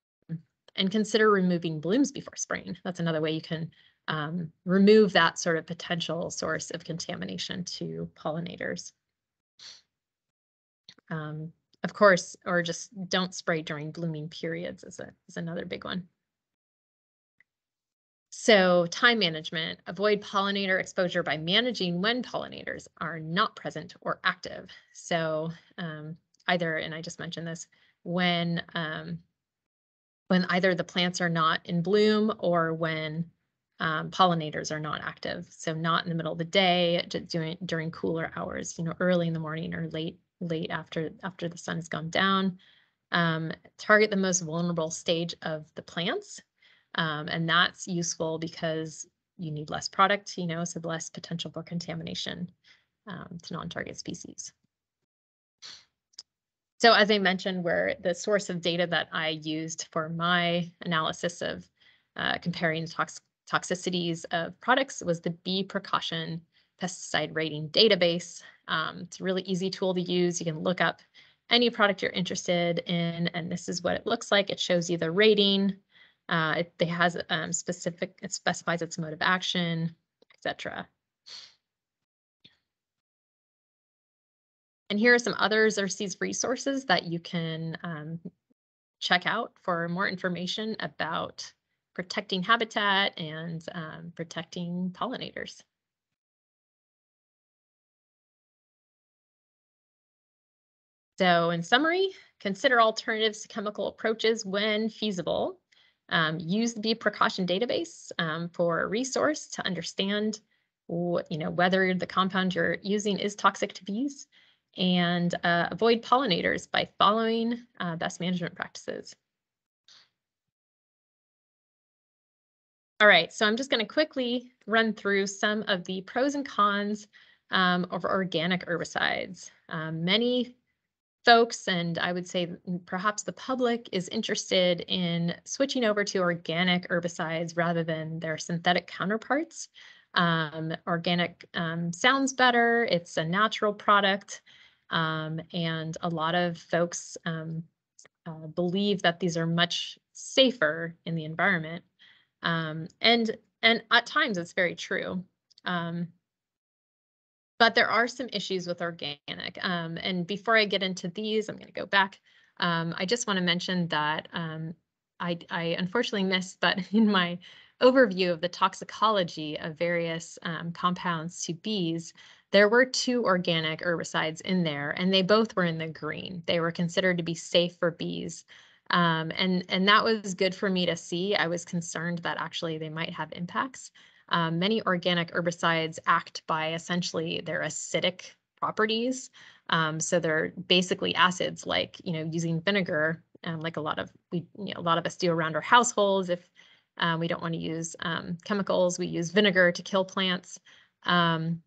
and consider removing blooms before spraying. That's another way you can um, remove that sort of potential source of contamination to pollinators. Um, of course, or just don't spray during blooming periods is, a, is another big one. So time management, avoid pollinator exposure by managing when pollinators are not present or active. So um, either, and I just mentioned this, when um, when either the plants are not in bloom or when um, pollinators are not active. So not in the middle of the day, during during cooler hours, you know, early in the morning or late late after after the sun has gone down. Um, target the most vulnerable stage of the plants. Um, and that's useful because you need less product, you know, so less potential for contamination um, to non-target species. So as I mentioned, where the source of data that I used for my analysis of uh, comparing tox toxicities of products was the bee precaution pesticide rating database. Um, it's a really easy tool to use. You can look up any product you're interested in, and this is what it looks like. It shows you the rating. Uh, it, it has um, specific, it specifies its mode of action, etc. And here are some other Xerces resources that you can um, check out for more information about protecting habitat and um, protecting pollinators. So in summary, consider alternatives to chemical approaches when feasible. Um, use the bee precaution database um, for a resource to understand you know, whether the compound you're using is toxic to bees and uh, avoid pollinators by following uh, best management practices. All right, so I'm just going to quickly run through some of the pros and cons um, of organic herbicides. Um, many folks, and I would say perhaps the public, is interested in switching over to organic herbicides rather than their synthetic counterparts. Um, organic um, sounds better, it's a natural product, um, and a lot of folks um, uh, believe that these are much safer in the environment. Um, and, and at times it's very true. Um, but there are some issues with organic. Um, and before I get into these, I'm going to go back. Um, I just want to mention that um, I, I, unfortunately missed, but *laughs* in my overview of the toxicology of various um, compounds to bees, there were two organic herbicides in there, and they both were in the green. They were considered to be safe for bees. Um, and, and that was good for me to see. I was concerned that actually they might have impacts. Um, many organic herbicides act by essentially their acidic properties. Um, so they're basically acids like, you know, using vinegar, um, like a lot of we, you know, a lot of us do around our households. If um, we don't want to use um, chemicals, we use vinegar to kill plants. Um,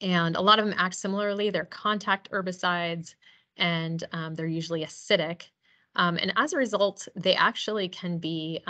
and a lot of them act similarly. They're contact herbicides and they're usually acidic. and as a result, they actually can be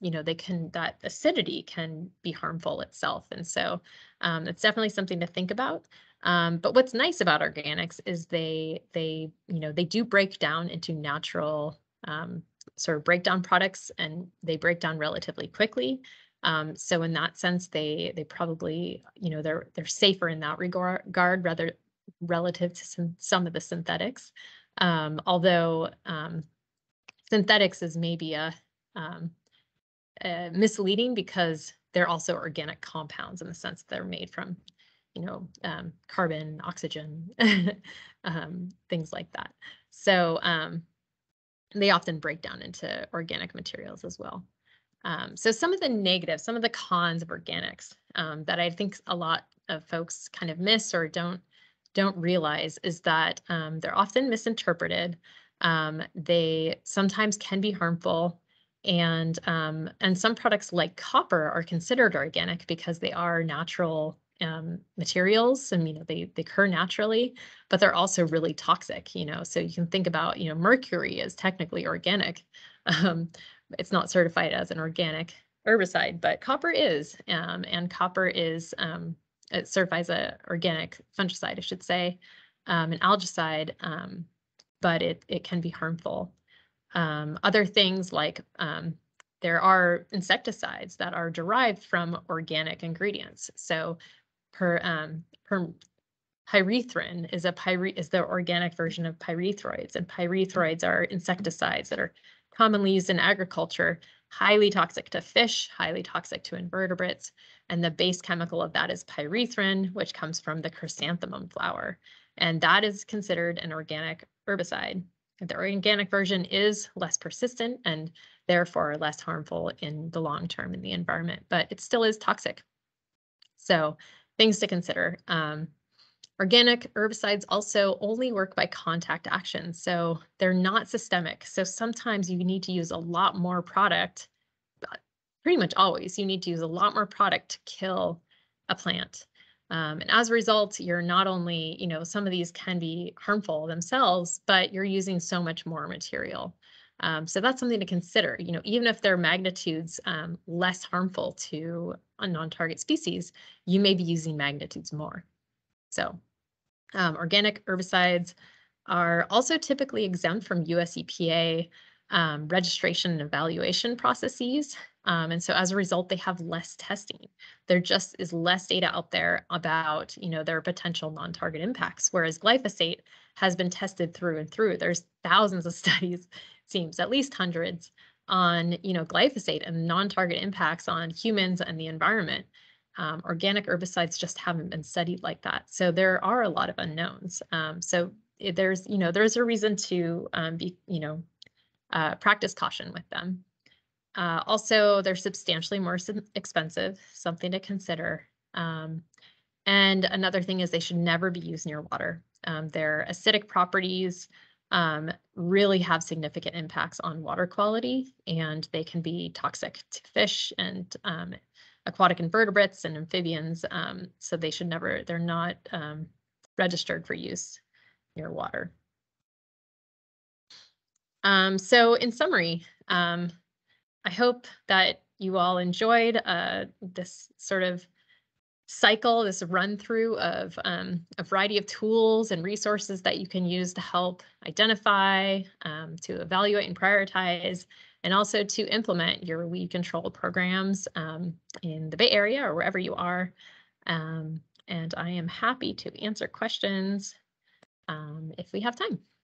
you know, they can, that acidity can be harmful itself. And so um, it's definitely something to think about. Um, but what's nice about organics is they, they, you know, they do break down into natural um, sort of breakdown products and they break down relatively quickly. Um, so in that sense, they they probably, you know, they're they're safer in that regard, rather relative to some, some of the synthetics. Um, although um, synthetics is maybe a um, uh, misleading because they're also organic compounds in the sense that they're made from, you know, um, carbon, oxygen, *laughs* um, things like that. So um, they often break down into organic materials as well. Um, so some of the negatives, some of the cons of organics um, that I think a lot of folks kind of miss or don't don't realize is that um, they're often misinterpreted. they sometimes can be harmful and um, and some products like copper are considered organic because they are natural um, materials and you know they they occur naturally but they're also really toxic you know? So you can think about you know mercury is technically organic. *laughs* Um, it's not certified as an organic herbicide but copper is um, and copper is um, it certifies a organic fungicide i should say um, an algicide but it it can be harmful um, other things like um, there are insecticides that are derived from organic ingredients. So per, um, per pyrethrin is a pyre is the organic version of pyrethroids and pyrethroids are insecticides that are commonly used in agriculture, highly toxic to fish, highly toxic to invertebrates. And the base chemical of that is pyrethrin, which comes from the chrysanthemum flower. And that is considered an organic herbicide. The organic version is less persistent and therefore less harmful in the long term in the environment, but it still is toxic. So things to consider. Um, organic herbicides also only work by contact action, so they're not systemic. So sometimes you need to use a lot more product, pretty much always, you need to use a lot more product to kill a plant. Um, and as a result, you're not only, you know, some of these can be harmful themselves, but you're using so much more material. Um, so that's something to consider, you know, even if their magnitudes um, less harmful to a non-target species, you may be using magnitudes more. So um, organic herbicides are also typically exempt from US EPA um, registration and evaluation processes. Um, and so as a result, they have less testing. There just is less data out there about, you know, their potential non-target impacts, whereas glyphosate has been tested through and through. There's thousands of *laughs* studies, seems at least hundreds, on, you know, glyphosate and non-target impacts on humans and the environment. Um, organic herbicides just haven't been studied like that. So there are a lot of unknowns. Um, so eh, there's, you know, there's a reason to um, be, you know, uh, practice caution with them. Uh, also, they're substantially more expensive, something to consider. Um, and another thing is they should never be used near water. Um, their acidic properties um, really have significant impacts on water quality, and they can be toxic to fish and um, aquatic invertebrates and amphibians. Um, so they should never, they're not um, registered for use near water. Um, so in summary, um, I hope that you all enjoyed uh, this sort of cycle, this run through of um, a variety of tools and resources that you can use to help identify, um, to evaluate and prioritize, and also to implement your weed control programs um, in the Bay Area or wherever you are. Um, and I am happy to answer questions if we have time.